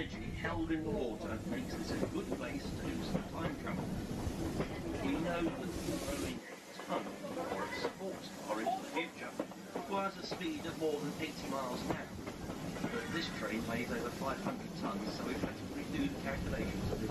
energy held in the water makes this a good place to do some time travel. We know that throwing a ton or a sports car into the future requires a speed of more than 80 miles an hour. But this train weighs over 500 tons, so we've had to redo the calculations